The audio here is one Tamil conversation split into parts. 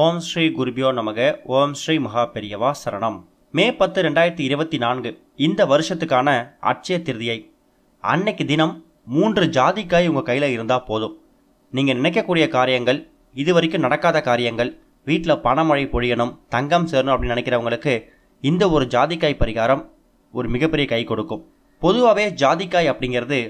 ஓம் ஸ்ரீ குருபியோ நமக. ஓம் ஸ்ரீ மகா பெரியவா சரணம். மே பத்து ரெண்டாயிரத்தி இருபத்தி நான்கு. இந்த வருஷத்துக்கான அட்சய திருதியை. அன்னைக்கு தினம் மூன்று ஜாதிக்காய் உங்கள் கையில் இருந்தால் போதும். நீங்கள் நினைக்கக்கூடிய காரியங்கள் இது வரைக்கும் நடக்காத காரியங்கள் வீட்டில் பணமழை பொழியணும் தங்கம் சேரணும் அப்படின்னு நினைக்கிறவங்களுக்கு இந்த ஒரு ஜாதிக்காய் பரிகாரம் ஒரு மிகப்பெரிய கை கொடுக்கும். பொதுவாகவே ஜாதிக்காய் அப்படிங்கிறது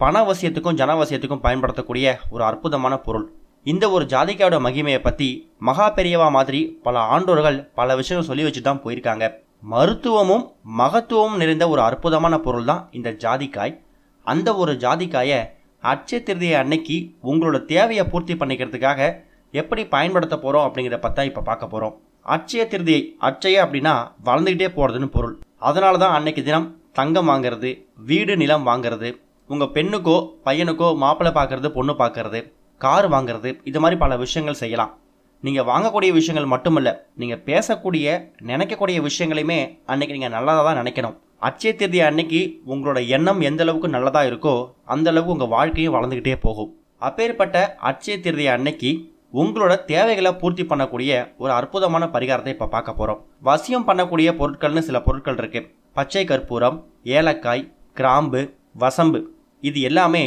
பணவசியத்துக்கும் ஜனவசியத்துக்கும் பயன்படுத்தக்கூடிய ஒரு அற்புதமான பொருள். இந்த ஒரு ஜாதிக்காயோட மகிமையை பற்றி மகா பெரியவா மாதிரி பல ஆண்டோர்கள் பல விஷயங்கள் சொல்லி வச்சு தான் போயிருக்காங்க. மருத்துவமும் மகத்துவமும் நிறைந்த ஒரு அற்புதமான பொருள் தான் இந்த ஜாதிக்காய். அந்த ஒரு ஜாதிக்காயை அட்சய திருதியை அன்னைக்கு உங்களோட தேவையை பூர்த்தி பண்ணிக்கிறதுக்காக எப்படி பயன்படுத்த போகிறோம் அப்படிங்கிறத பற்றி இப்போ பார்க்க போகிறோம் அட்சய திருதியை அட்சய அப்படின்னா வளர்ந்துக்கிட்டே போகிறதுன்னு பொருள். அதனால தான் அன்னைக்கு தினம் தங்கம் வாங்குறது வீடு நிலம் வாங்குறது உங்கள் பெண்ணுக்கோ பையனுக்கோ மாப்பிள்ளை பார்க்கறது பொண்ணு பார்க்கறது கார் வாங்குறது இது மாதிரி பல விஷயங்கள் செய்யலாம். நீங்கள் வாங்கக்கூடிய விஷயங்கள் மட்டுமல்ல நீங்கள் பேசக்கூடிய நினைக்கக்கூடிய விஷயங்களையுமே அன்னைக்கு நீங்கள் நல்லதாக தான் நினைக்கணும். அச்சய திருதி அன்னைக்கு உங்களோட எண்ணம் எந்த அளவுக்கு நல்லதாக இருக்கோ அந்த அளவுக்கு உங்கள் வாழ்க்கையும் வளர்ந்துக்கிட்டே போகும். அப்பேற்பட்ட அட்சய திருதி அன்னைக்கு உங்களோட தேவைகளை பூர்த்தி பண்ணக்கூடிய ஒரு அற்புதமான பரிகாரத்தை இப்போ பார்க்க போகிறோம் வசியம் பண்ணக்கூடிய பொருட்கள்னு சில பொருட்கள் இருக்குது பச்சை கற்பூரம் ஏலக்காய் கிராம்பு வசம்பு. இது எல்லாமே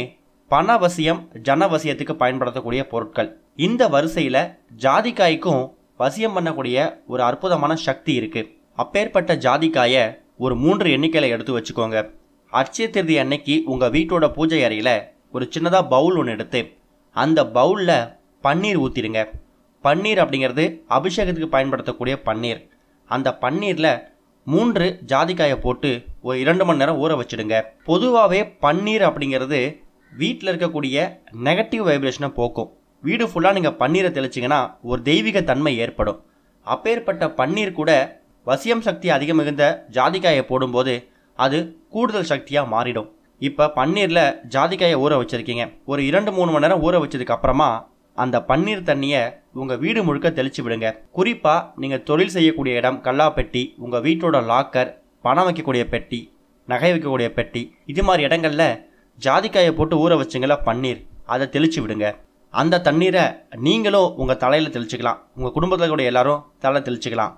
பணவசியம் ஜனவசியத்துக்கு பயன்படுத்தக்கூடிய பொருட்கள். இந்த வரிசையில் ஜாதிக்காய்க்கும் வசியம் பண்ணக்கூடிய ஒரு அற்புதமான சக்தி இருக்கு. அப்பேற்பட்ட ஜாதிக்காயை ஒரு மூன்று எண்ணிக்கையில் எடுத்து வச்சுக்கோங்க. அட்சய திருதி அன்னைக்கு உங்கள் வீட்டோட பூஜை அறையில் ஒரு சின்னதாக பவுல் ஒன்று எடுத்து அந்த பவுலில் பன்னீர் ஊற்றிடுங்க பன்னீர் அப்படிங்கிறது அபிஷேகத்துக்கு பயன்படுத்தக்கூடிய பன்னீர். அந்த பன்னீரில் மூன்று ஜாதிக்காயை போட்டு ஒரு இரண்டு மணி நேரம் ஊற வச்சிடுங்க. பொதுவாகவே பன்னீர் அப்படிங்கிறது வீட்டில் இருக்கக்கூடிய நெகட்டிவ் வைப்ரேஷனை போக்கும். வீடு ஃபுல்லாக நீங்கள் பன்னீரை தெளிச்சிங்கன்னா ஒரு தெய்வீக தன்மை ஏற்படும். அப்பேற்பட்ட பன்னீர் கூட வசியம் சக்தி அதிகம் மிகுந்த ஜாதிக்காயை போடும்போது அது கூடுதல் சக்தியாக மாறிடும். இப்போ பன்னீரில் ஜாதிக்காயை ஊற வச்சுருக்கீங்க. ஒரு இரண்டு மூணு மணி நேரம் ஊற வச்சதுக்கப்புறமா அந்த பன்னீர் தண்ணியை உங்கள் வீடு முழுக்க தெளிச்சு விடுங்க. குறிப்பாக நீங்கள் தொழில் செய்யக்கூடிய இடம் கல்லாப்பெட்டி உங்கள் வீட்டோட லாக்கர் பணம் வைக்கக்கூடிய பெட்டி நகை வைக்கக்கூடிய பெட்டி இது மாதிரி இடங்கள்ல ஜாதிக்காயை போட்டு ஊற வச்சிங்களா பன்னீர் அதை தெளிச்சு விடுங்க. அந்த தண்ணீரை நீங்களும் உங்கள் தலையில் தெளிச்சுக்கலாம். உங்கள் குடும்பத்தில் கூட எல்லாரும் தலை தெளிச்சுக்கலாம்.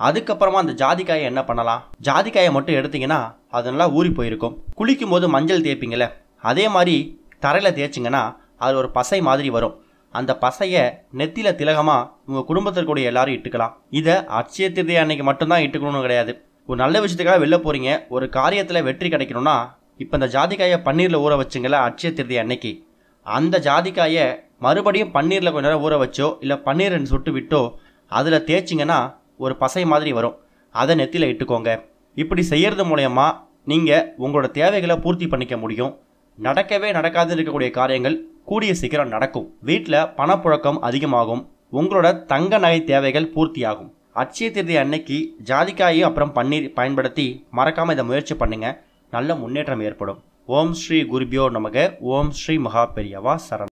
அதுக்கப்புறமா அந்த ஜாதிக்காயை என்ன பண்ணலாம்? ஜாதிக்காயை மட்டும் எடுத்தீங்கன்னா அது நல்லா ஊறி போயிருக்கும். குளிக்கும் போது மஞ்சள் தேய்ப்பீங்கள்ல அதே மாதிரி தரையில் தேய்ச்சிங்கன்னா அது ஒரு பசை மாதிரி வரும். அந்த பசையை நெத்தியில் திலகமாக உங்கள் குடும்பத்திற்குடைய எல்லாரும் இட்டுக்கலாம். இதை அட்சய திருதி அன்னைக்கு மட்டும்தான் இட்டுக்கணும்னு கிடையாது. ஒரு நல்ல விஷயத்துக்காக வெளில போகிறீங்க ஒரு காரியத்தில் வெற்றி கிடைக்கணும்னா இப்போ இந்த ஜாதிக்காயை பன்னீரில் ஊற வச்சுங்களா அட்சய திருதி அன்னைக்கு. அந்த ஜாதிக்காயை மறுபடியும் பன்னீரில் கொஞ்ச நேரம் ஊற வச்சோ இல்லை பன்னீர் சுட்டு விட்டோ அதில் தேய்ச்சிங்கன்னா ஒரு பசை மாதிரி வரும். அதை நெத்தியில் இட்டுக்கோங்க. இப்படி செய்கிறது மூலயமா நீங்கள் உங்களோட தேவைகளை பூர்த்தி பண்ணிக்க முடியும். நடக்கவே நடக்காது இருக்கக்கூடிய காரியங்கள் கூடிய சீக்கிரம் நடக்கும். வீட்டில் பணப்புழக்கம் அதிகமாகும். உங்களோட தங்க நகை தேவைகள் பூர்த்தியாகும். அட்சய திருதி அன்னைக்கு ஜாதிக்காயும் அப்புறம் பன்னீர் பயன்படுத்தி மறக்காமல் இதை முயற்சி பண்ணுங்கள் நல்ல முன்னேற்றம் ஏற்படும். ஓம் ஸ்ரீ குருபியோ நமக. ஓம் ஸ்ரீ மகா பெரியவா சரண்